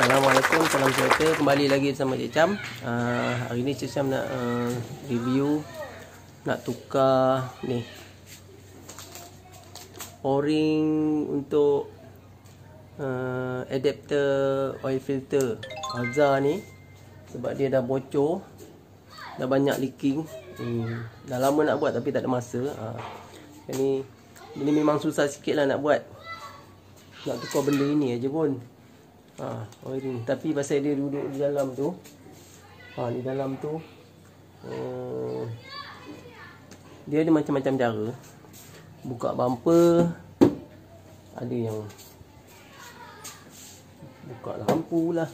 Assalamualaikum, salam sejahtera. Kembali lagi sama Cik Cham. Uh, hari ni Cik Cham nak uh, review nak tukar ni o-ring untuk uh, adapter oil filter Alza ni sebab dia dah bocor dah banyak leaking hmm. dah lama nak buat tapi tak ada masa uh, ni ini memang susah sikit lah nak buat nak tukar benda ni aja pun ha, oh ini. Tapi pasal dia duduk di dalam tu ha, Di dalam tu uh, Dia ada macam-macam cara. Buka bumper Ada yang Buka lampu lah.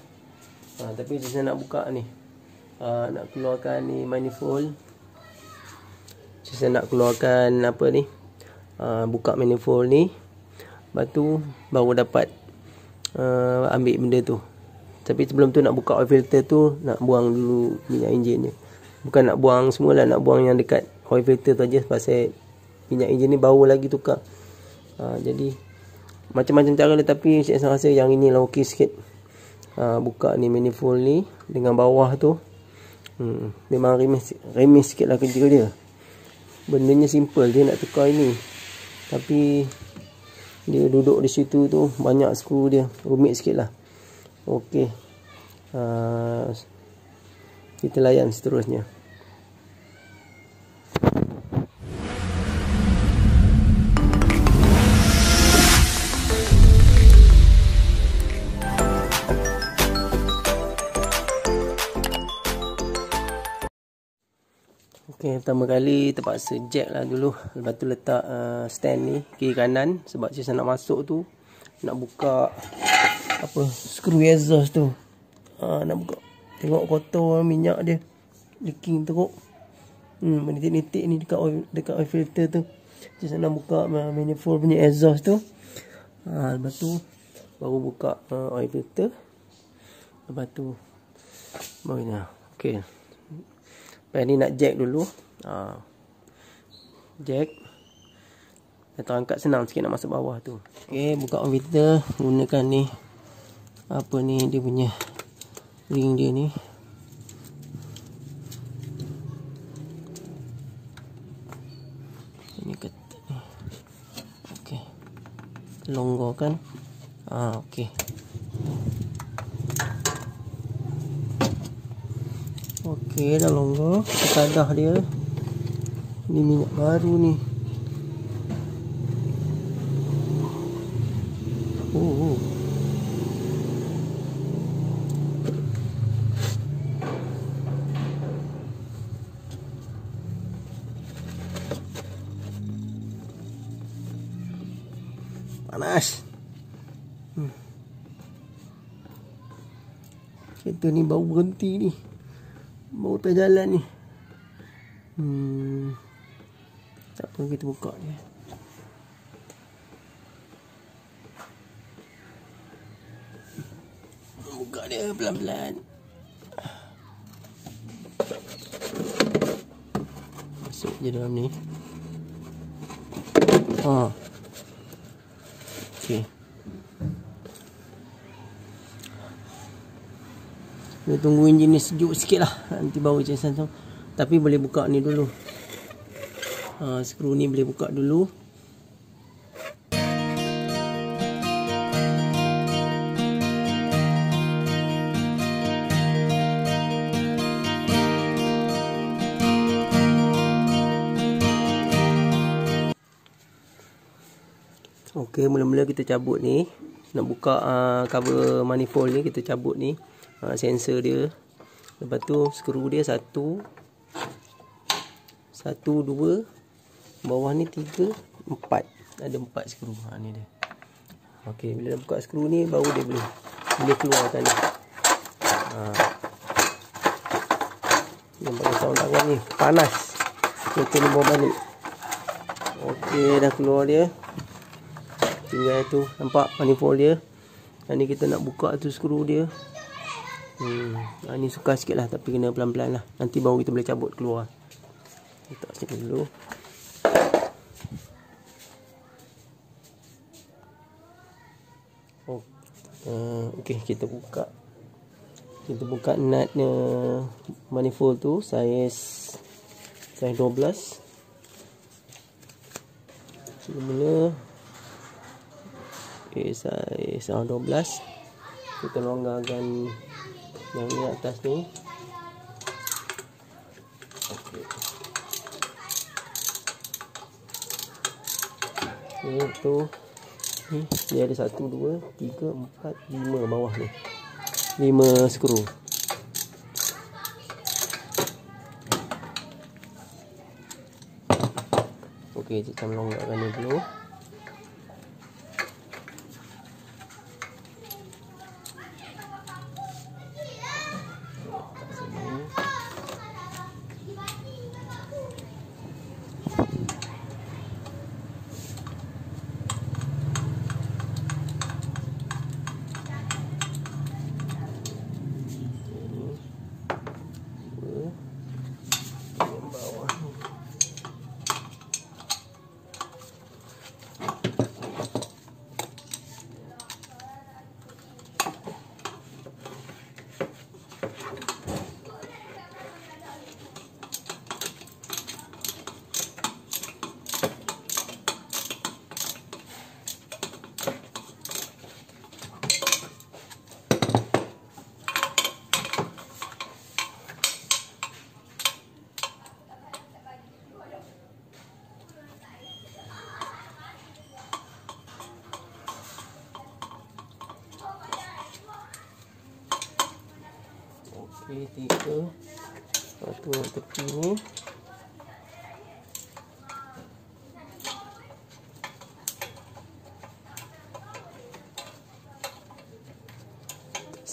Ha, Tapi saya nak buka ni ha, Nak keluarkan ni manifold. Saya nak keluarkan apa ni ha, Buka manifold ni. Lepas tu baru dapat uh, ambil benda tu. Tapi sebelum tu nak buka oil filter tu nak buang dulu minyak enjin je. Bukan nak buang semualah nak buang yang dekat oil filter tu aja pasal minyak enjin ni bau lagi tukar. Uh, jadi macam-macam cara dia tapi saya rasa yang ini lah okey sikit. Uh, buka ni manifold ni dengan bawah tu. Hmm, memang remis remis sikit lah kerja dia. Bendanya simple dia nak tukar ini. Tapi dia duduk di situ tu banyak skru dia rumit sikit lah. Ok uh, kita layan seterusnya pertama kali terpaksa jack lah dulu. Lepas tu letak uh, stand ni Kiri kanan Sebab saya nak masuk tu. Nak buka Apa Screw exhaust tu. Uh, Nak buka Tengok kotor minyak dia. Leaking teruk. Hmm, menitik-nitik ni dekat oil, dekat oil filter tu. Saya nak buka uh, manifold punya exhaust tu. Uh, Lepas tu Baru buka uh, oil filter. Lepas tu Baru ni Okay Lepas ni nak jack dulu. Ha. Jack. Kita angkat senang sikit nak masuk bawah tu. Okey, buka orbital. Gunakan ni. Apa ni dia punya ring dia ni. Ini ketat ni. Okey. Longgarkan. Ah, okey. Okey dah longgar Kadah dia Ni minyak baru ni. Oh, oh. Panas. Hmm. Kereta ni bau berhenti ni. Mau jalan ni. Hmm Tak apa kita buka ni Buka dia pelan-pelan. Masuk je dalam ni. Ha. Okay Kita tunggu enjin ni sejuk sikit lah. Nanti bawa macam sana Tapi boleh buka ni dulu ha, Skru ni boleh buka dulu. Okey, mula-mula kita cabut ni. Nak buka uh, cover manifold ni Kita cabut ni. Ha, sensor dia. Lepas tu skru dia satu. Satu dua bawah ni tiga empat. Ada empat skru. Ha, ni dia. Ok bila dah buka skru ni baru dia boleh boleh keluarkan ni. Ha. nampak sound tangan ni panas. Kita ni bawa balik. Ok dah keluar dia. Tinggal tu nampak? Manifold dia. Dan ni kita nak buka tu skru dia. Hmm, ha, ni suka sikit lah tapi kena pelan-pelan lah. Nanti baru kita boleh cabut keluar. Letak sini dulu. Okey kita buka. Kita buka nutnya manifold tu saiz saiz 12 Mula Okay, saiz 12 Kita longgarkan Yang ni atas ni. Okay Okay, tu Ni, dia ada 1, 2, 3, 4, 5 bawah ni. 5 skru. Okey, kita melonggarkan ni dulu Okey, tiga. Satu yang tepi ni.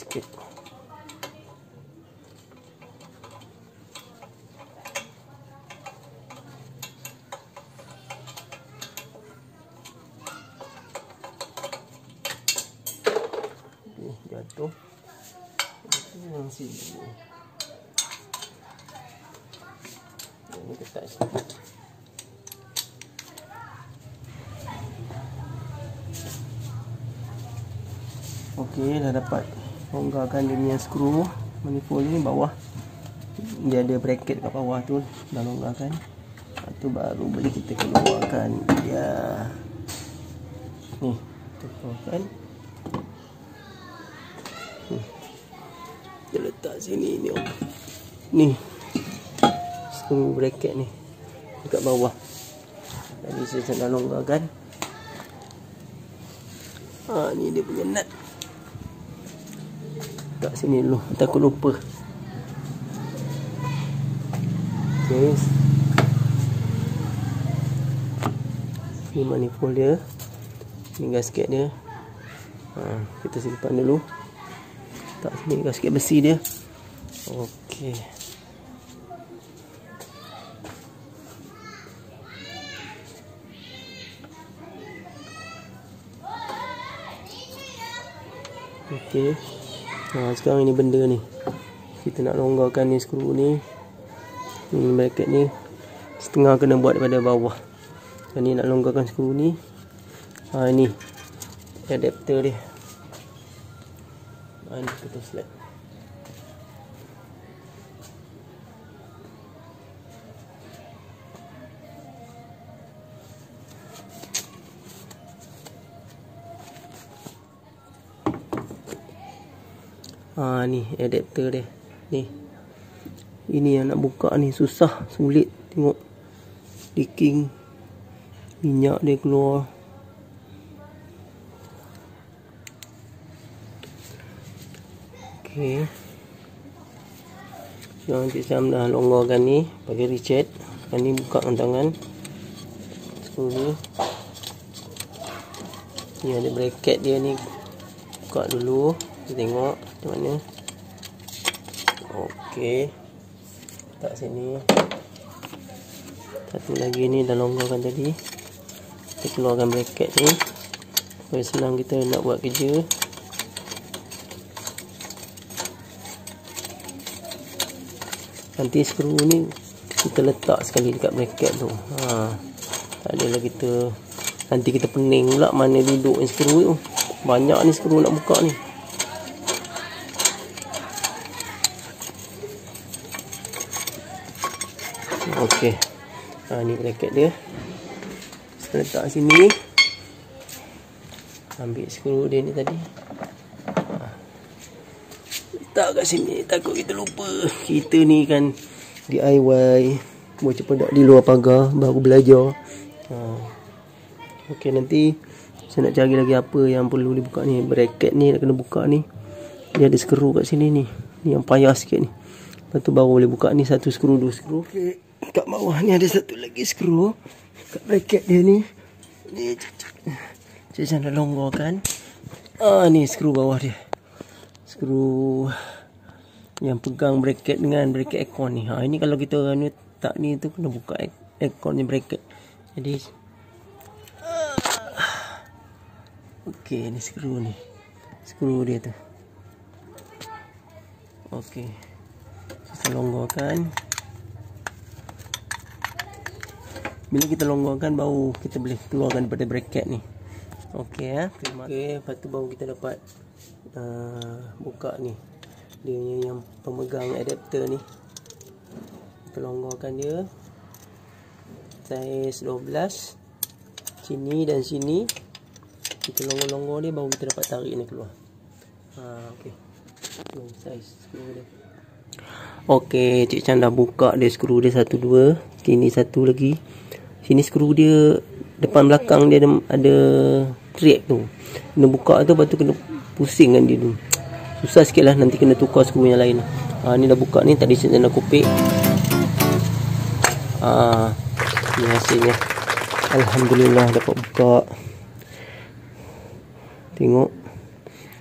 Sikit. Jatuh. Yang sini ini ketat sikit. Ok dah dapat longgarkan dia punya skru manifold ni bawah dia ada bracket kat bawah tu dah longgarkan tu baru boleh kita keluarkan dia ni kita keluarkan kita letak sini ni. Ni. Skru bracket ni. Dekat bawah. Tadi saya sedang longgarkan. Ha ni dia punya nut. Letak sini dulu. Takut lupa. Okay. Ni manifold dia. Ni gasket dia. Ha, kita simpan dulu letak sini sikit besi dia okey okey ha sekarang ini benda ni. Kita nak longgarkan ni skru ni. Ni bracket ni. Setengah kena buat daripada bawah. Dan ni nak longgarkan skru ni. Ha ni adapter dia. And kita slide Ha ni adapter dia. Ni. Ini yang nak buka ni susah, sulit tengok leaking minyak dia keluar. Okey. Yang Cik Sam dah longgarkan ni pakai Richard. Sekarang ni buka dengan tangan. Skru ni. Ni ada bracket dia ni. Buka dulu. Kita tengok macam mana. Okey. Letak sini. Satu lagi ni dah longgarkan tadi. Kita keluarkan bracket ni. Supaya senang kita nak buat kerja. nanti skru ni kita letak sekali dekat bracket tu ha tak adalah kita nanti kita pening pula mana duduk skru tu banyak ni skru nak buka ni okey. Ha ni bracket dia. Saya letak sini. Ambil skru dia ni tadi. Ha. letak kat sini. Takut kita lupa. Kita ni kan DIY macam pun di luar pagar. Baru belajar. Ha. okey nanti saya nak cari lagi apa yang perlu dibuka ni. Bracket ni nak kena buka ni. Dia ada skru kat sini ni. Ni yang payah sikit ni. Lepas tu baru boleh buka ni satu skru dua skru okay. Kat bawah ni ada satu lagi skru kat bracket dia ni ni cik cik dah longgarkan ah ni skru bawah dia skru yang pegang bracket dengan bracket aircon ni ha ini kalau kita ni tak ni tu kena buka aircon ni bracket jadi Okey, ni skru ni. Skru dia tu. Okey. Kita longgarkan. Bila kita longgarkan baru kita boleh keluarkan daripada bracket ni. Okey ya. Okey, lepas tu baru kita dapat uh, buka ni. Dia yang pemegang adapter ni. Kita longgarkan dia. Saiz 12. Sini dan sini kita longgar-longgar dia baru kita dapat tarik ni keluar ha, okey ni saiz skru dia okey cik Chan dah buka dia skru dia satu dua sini satu lagi sini skru dia depan belakang dia ada, ada track tu. Kena buka tu lepas tu kena pusing kan dia tu. Susah sikit lah nanti kena tukar skru yang lain. Ha, ni dah buka ni tadi saya nak kupik ha, ni hasilnya. Alhamdulillah dapat buka. Tengok.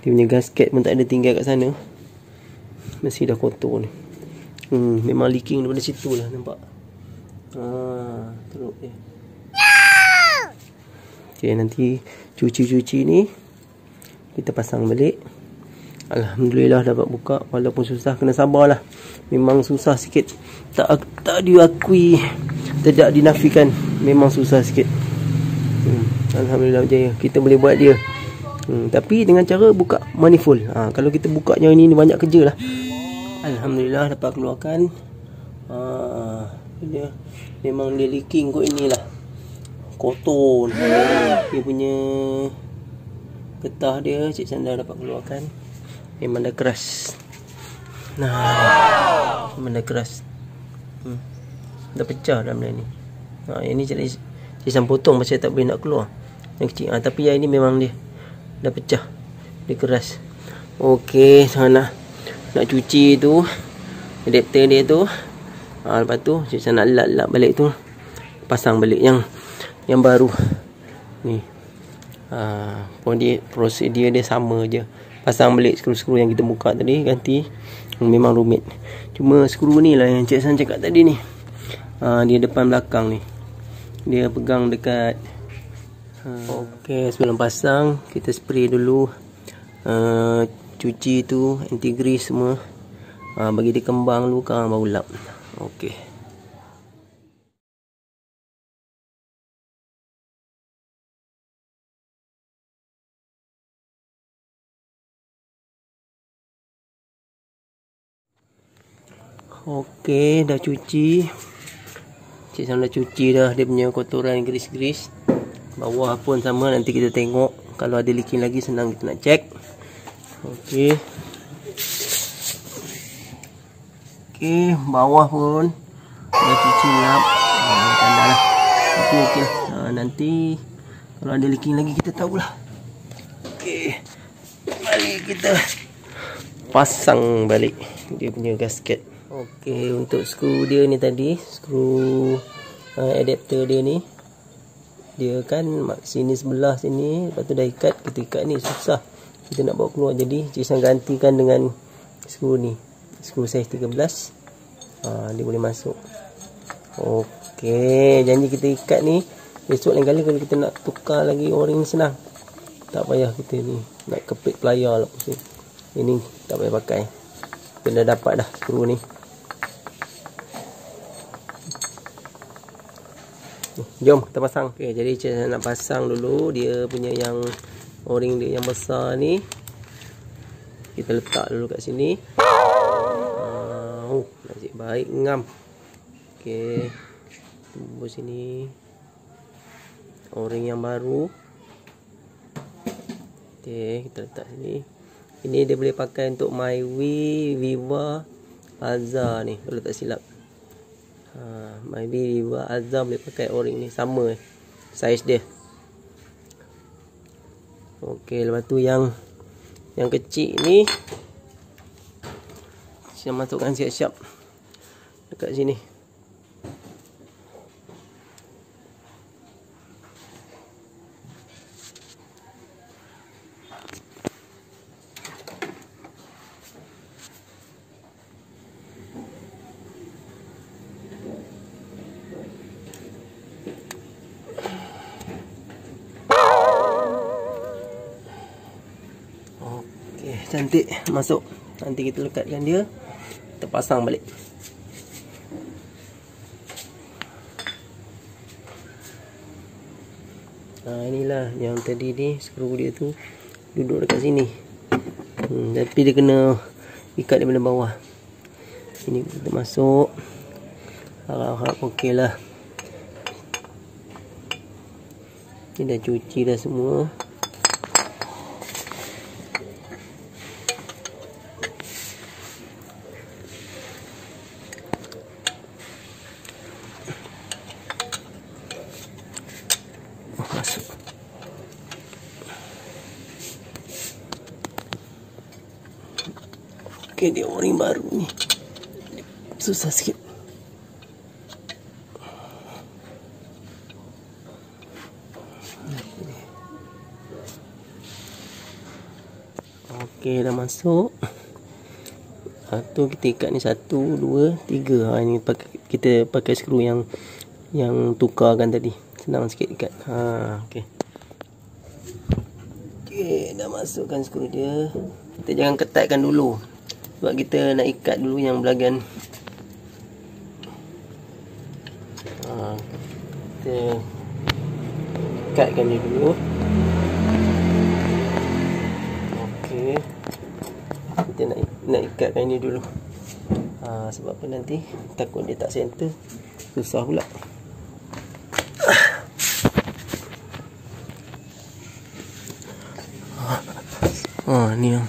Dia punya gasket pun tak ada tinggal kat sana. Mesti dah kotor ni. Hmm, Memang leaking daripada situ lah nampak Haa Teruk dia Okay nanti Cuci-cuci ni Kita pasang balik. Alhamdulillah dapat buka Walaupun susah kena sabar lah Memang susah sikit. Tak tak diakui Tidak dinafikan. Memang susah sikit. Hmm, Alhamdulillah berjaya Kita boleh buat dia. Hmm, tapi dengan cara buka manifold. Ha, kalau kita buka yang ini, banyak kerja lah. Alhamdulillah dapat keluarkan. Ha, dia, memang dia leaking kot inilah. Kotor. Dia punya getah dia Cik Sandar dapat keluarkan. Memang dah keras. Nah, memang dah keras. Hmm. Dah pecah dalam ni. Ha, yang ni cik, cik potong macam tak boleh nak keluar. Yang kecil. Ha, tapi yang ini memang dia dah pecah dia keras Okey, sana nak cuci tu adapter dia tu ha, lepas tu saya nak lap-lap balik tu pasang balik yang yang baru. Ni. Ha, pun dia prosedur dia sama je. Pasang balik skru-skru yang kita buka tadi ganti. Memang rumit. Cuma skru ni lah yang Cik San cakap tadi ni. Ha, dia depan belakang ni. Dia pegang dekat Okey, sebelum pasang kita spray dulu uh, cuci tu anti grease semua. Uh, bagi dia kembang dulu kan baru lap. Okey. Okey, dah cuci. Cik Sam dah cuci dah. Dia punya kotoran grease-grease bawah pun sama. Nanti kita tengok. Kalau ada leaking lagi senang kita nak check. Okey okey bawah pun. Dah cuci lap ha, tanda lah. Okey okey. Ha, nanti kalau ada leaking lagi kita tahulah. Okey. Mari kita pasang balik dia punya gasket. Okey untuk skru dia ni tadi skru uh, adapter dia ni dia kan sini sebelah sini lepas tu dah ikat kita ikat ni susah. Kita nak bawa keluar. Jadi Cik gantikan dengan skru ni skru size 13 ha, dia boleh masuk. Ok janji kita ikat ni. Besok lain kali kalau kita nak tukar lagi o-ring senang. Tak payah kita ni nak kepit pelayar lah pusing. Ini tak payah pakai. Kita dah dapat dah skru ni. Jom kita pasang. Okey, jadi saya nak pasang dulu dia punya yang o-ring dia yang besar ni. Kita letak dulu kat sini. Baik ngam. Okey. tembus sini. O-ring yang baru. Okey kita letak sini. Ini dia boleh pakai untuk MyWi, Viva, Alza ni. Kalau tak silap. Ha, MyWi, Viva, Alza boleh pakai o-ring ni. Sama saiz dia. Okey lepas tu yang yang kecil ni. Saya masukkan siap-siap dekat sini. Cantik. Masuk. Nanti kita lekatkan dia. Kita pasang balik ha, inilah yang tadi ni skru dia tu duduk dekat sini. Hmm, tapi dia kena ikat daripada bawah. Ini kita masuk. Harap-harap ok lah ni dah cuci dah semua masuk ok dia orang baru ni. Susah sikit. Ok dah masuk. Satu kita ikat ni satu dua tiga. Ha, ini pakai, kita pakai skru yang yang tukarkan tadi senang sikit ikat ha okey. Okey dah masukkan skru dia. Kita jangan ketatkan dulu. Sebab kita nak ikat dulu yang belagan. Ha kita ikatkan dia dulu. Okey. Kita nak nak ikatkan ini dulu. Ha sebab apa nanti? Takut dia tak center. Susah pula Ni yang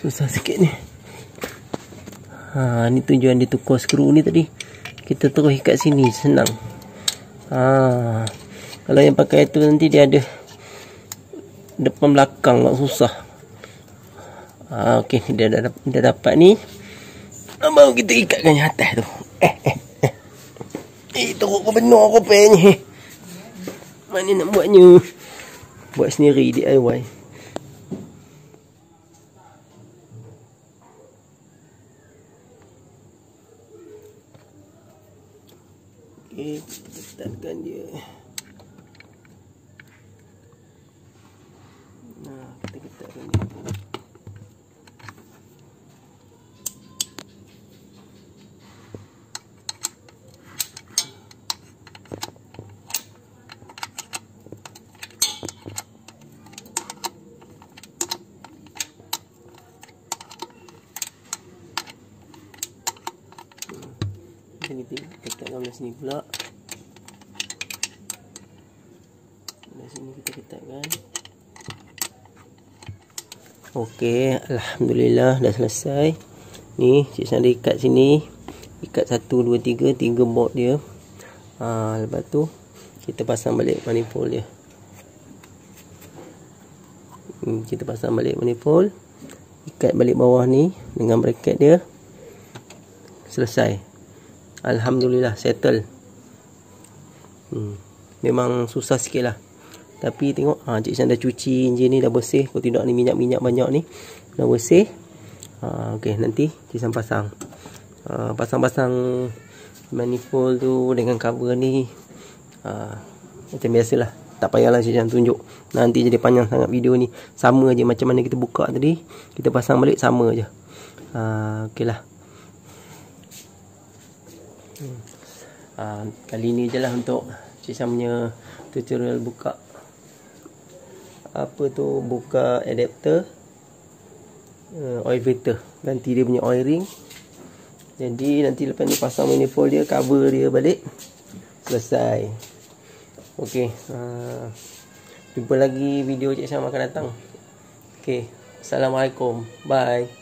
susah sikit ni. Ha ni tujuan dia tukar skru ni tadi. Kita terus ikat sini senang. Ha kalau yang pakai itu nanti dia ada depan belakang lah susah. Ha okey dia dah dah dapat ni. Baru kita ikatkan yang atas tu. Eh teruk kau benar ni. Mana nak buatnya? Buat sendiri DIY. Okey, kita ketatkan dia. Nah, kita ketatkan dia. Kita letakkan belah sini pula Belah letakkan Okey, Alhamdulillah dah selesai. Ni, Cik Sandra ikat sini. Ikat 1, 2, 3 3 board dia. Ha, Lepas tu Kita pasang balik manifold dia. Hmm, Kita pasang balik manifold. Ikat balik bawah ni Dengan bracket dia. Selesai. Alhamdulillah settle. Hmm. Memang susah sikit lah Tapi tengok ha, Cik Syah dah cuci enjin ni dah bersih. Kalau tidak ni minyak-minyak banyak ni Dah bersih. Ha, Okay nanti Cik Syah pasang. Ha, Pasang-pasang Manifold tu dengan cover ni ha, Macam biasalah. Tak payahlah Cik Syah tunjuk. Nanti jadi panjang sangat video ni. Sama je macam mana kita buka tadi. Kita pasang balik sama je. Ha, Okay lah hmm. uh, kali ni je lah untuk Cik Syam punya tutorial buka apa tu buka adapter uh, oil filter. Ganti dia punya oil ring. Jadi nanti lepas ni pasang manifold dia cover dia balik. Selesai. Okey uh, jumpa lagi video Cik Syam akan datang. Okey assalamualaikum. Bye